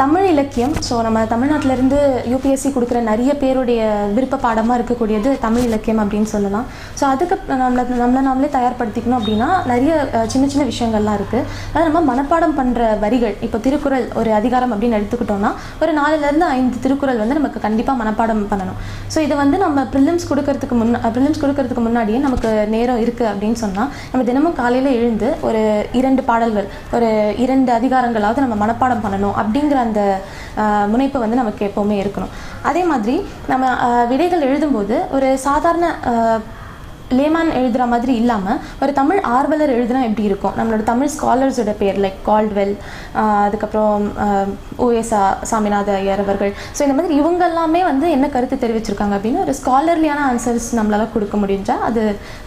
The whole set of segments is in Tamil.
தமிழ் இலக்கியம். ஸோ நம்ம தமிழ்நாட்டிலேருந்து யூபிஎஸ்சி கொடுக்குற நிறைய பேருடைய விருப்ப பாடமாக இருக்கக்கூடியது தமிழ் இலக்கியம் அப்படின்னு சொல்லலாம். ஸோ அதுக்கு நம்மளை நம்மளை நாமளே தயார்படுத்திக்கணும் அப்படின்னா நிறைய சின்ன சின்ன விஷயங்கள்லாம் இருக்குது அதாவது நம்ம மனப்பாடம் பண்ணுற வரிகள் இப்போ திருக்குறள் ஒரு அதிகாரம் அப்படின்னு எடுத்துக்கிட்டோம்னா ஒரு நாலுலேருந்து ஐந்து திருக்குறள் வந்து நமக்கு கண்டிப்பாக மனப்பாடம் பண்ணணும். ஸோ இது வந்து நம்ம ப்ரிலிம்ஸ் கொடுக்கறதுக்கு முன்ன ப்ரிலிம்ஸ் கொடுக்கறதுக்கு முன்னாடியே நமக்கு நேரம் இருக்குது அப்படின்னு சொன்னால் நம்ம தினமும் காலையில் எழுந்து ஒரு இரண்டு பாடல்கள் ஒரு இரண்டு அதிகாரங்களாவது நம்ம மனப்பாடம் பண்ணணும். அப்படிங்கிற அந்த முனைப்பு வந்து நமக்கு எப்போவுமே இருக்கணும். அதே மாதிரி நம்ம விடைகள் எழுதும்போது ஒரு சாதாரண லேமான் எழுதுகிற மாதிரி இல்லாமல் ஒரு தமிழ் ஆர்வலர் எழுதுனா எப்படி இருக்கும்? நம்மளோட தமிழ் ஸ்காலர்ஸோட பேர் லைக் கால்ட்வெல் அதுக்கப்புறம் ஓஎஸ்ஆ சாமிநாத ஐயர் அவர்கள். ஸோ இந்த மாதிரி இவங்க எல்லாமே வந்து என்ன கருத்து தெரிவிச்சிருக்காங்க அப்படின்னு ஒரு ஸ்காலர்லியான ஆன்சர்ஸ் நம்மளால் கொடுக்க முடிஞ்சால் அது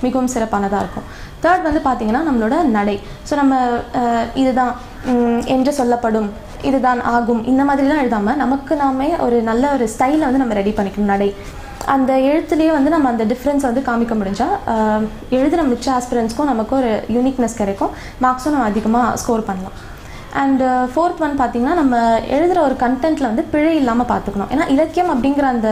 மிகவும் சிறப்பானதாக இருக்கும். தேர்ட் வந்து பார்த்திங்கன்னா நம்மளோட நடை. ஸோ நம்ம இதுதான் என்று சொல்லப்படும் இதுதான் ஆகும். இந்த மாதிரிலாம் எழுதாமல் நமக்கு நாமே ஒரு நல்ல ஒரு ஸ்டைலை வந்து நம்ம ரெடி பண்ணிக்கணும். நடை. அந்த எழுத்துலேயே வந்து நம்ம அந்த டிஃப்ரென்ஸ் வந்து காமிக்க முடிஞ்சால் எழுதுகிற மிச்ச ஆஸ்பிரன்ஸ்க்கும் நமக்கு ஒரு யூனிக்னஸ் கிடைக்கும். மார்க்ஸும் நம்ம அதிகமாக ஸ்கோர் பண்ணலாம். அண்ட் ஃபோர்த் uh, ஒன் பார்த்திங்கன்னா நம்ம எழுதுகிற ஒரு கண்டென்ட்டில் வந்து பிழை இல்லாமல் பார்த்துக்கணும் ஏன்னா இலக்கியம் அப்படிங்கிற அந்த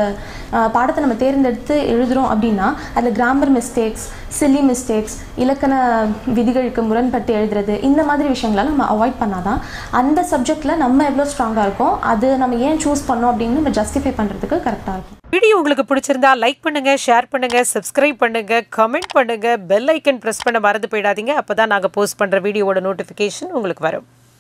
பாடத்தை நம்ம தேர்ந்தெடுத்து எழுதுகிறோம் அப்படின்னா அதில் கிராமர் மிஸ்டேக்ஸ் சில்லி மிஸ்டேக்ஸ் இலக்கண விதிகளுக்கு முரண்பட்டு எழுதுறது இந்த மாதிரி விஷயங்களை நம்ம அவாய்ட் பண்ணாதான் அந்த சப்ஜெக்டில் நம்ம எவ்வளோ ஸ்ட்ராங்காக இருக்கோம் அது நம்ம ஏன் சூஸ் பண்ணோம் அப்படின்னு நம்ம ஜஸ்டிஃபை பண்ணுறதுக்கு கரெக்டாக இருக்கும். வீடியோ உங்களுக்கு பிடிச்சிருந்தா லைக் பண்ணுங்க ஷேர் பண்ணுங்க சப்ஸ்கிரைப் பண்ணுங்க கமெண்ட் பண்ணுங்க பெல் ஐக்கன் ப்ரெஸ் பண்ண மறந்து போயிடாதீங்க. அப்போதான் நாங்கள் போஸ்ட் பண்ணுற வீடியோவோட நோட்டிஃபிகேஷன் உங்களுக்கு வரும்.